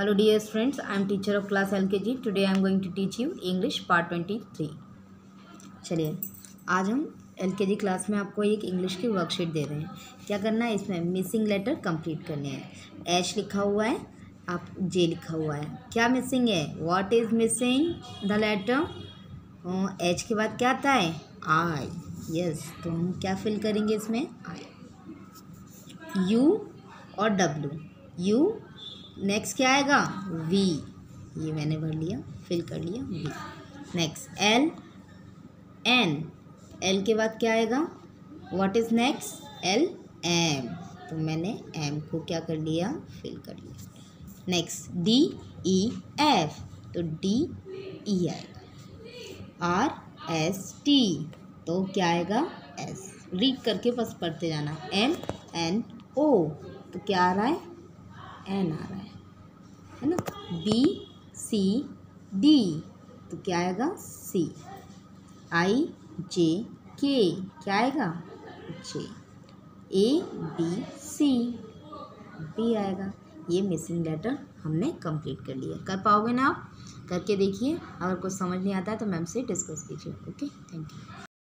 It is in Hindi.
Hello dear friends, I am teacher of class LKG. Today I am going to teach you English part 23. चलिए आज हम एल के जी क्लास में आपको एक इंग्लिश की वर्कशीट दे रहे हैं। क्या करना है? इसमें मिसिंग लेटर कंप्लीट करने हैं। एच लिखा हुआ है आप जे लिखा हुआ है। क्या मिसिंग है? What is missing the letter H के बाद क्या आता है? आई यस तो हम क्या फिल करेंगे इसमें? आई यू और डब्ल्यू यू नेक्स्ट क्या आएगा? वी ये मैंने भर लिया फिल कर लिया V next L N L के बाद क्या आएगा? What is next L M तो मैंने एम को क्या कर लिया? फिल कर लिया। नेक्स्ट डी ई एफ़ तो डी ई आएगा। आर एस टी तो क्या आएगा? एस रीड करके बस पढ़ते जाना। एम एन ओ तो क्या आ रहा है? एन आ रहा है है ना? बी सी डी तो क्या आएगा? सी आई जे के क्या आएगा? जे ए बी सी बी आएगा। ये मिसिंग लेटर हमने कंप्लीट कर लिया। कर पाओगे ना आप? करके देखिए। अगर कुछ समझ नहीं आता है तो मैम से डिस्कस कीजिए। Okay thank you